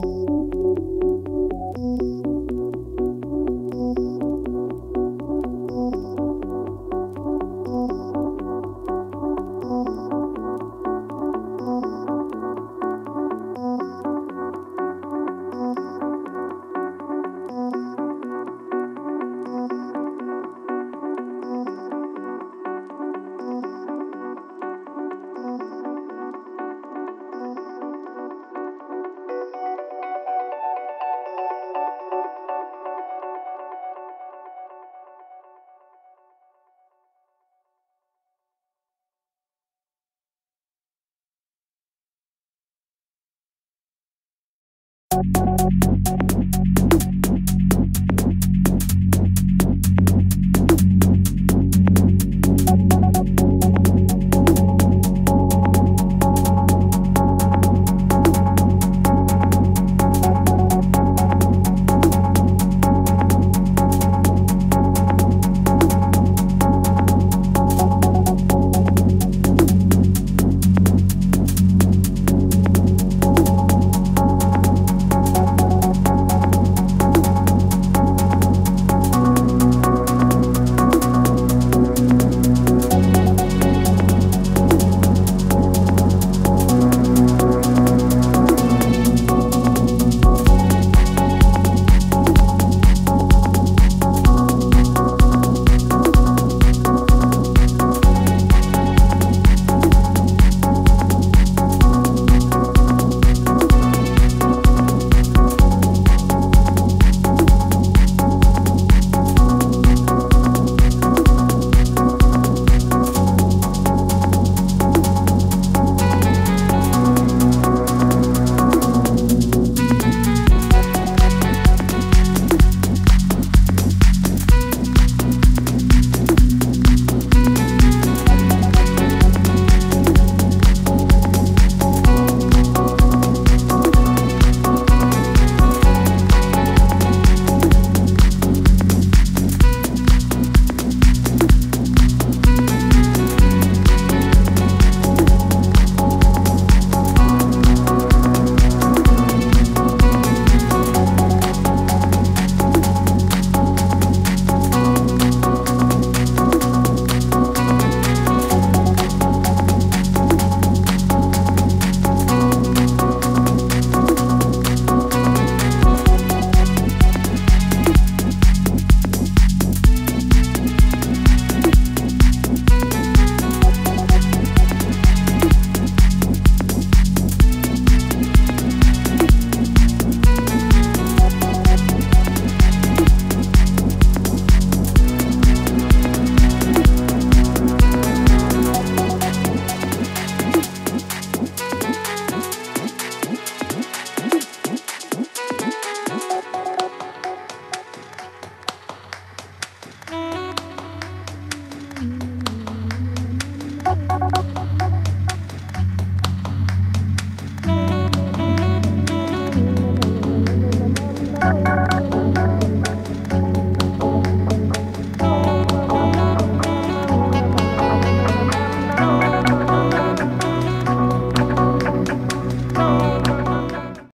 Música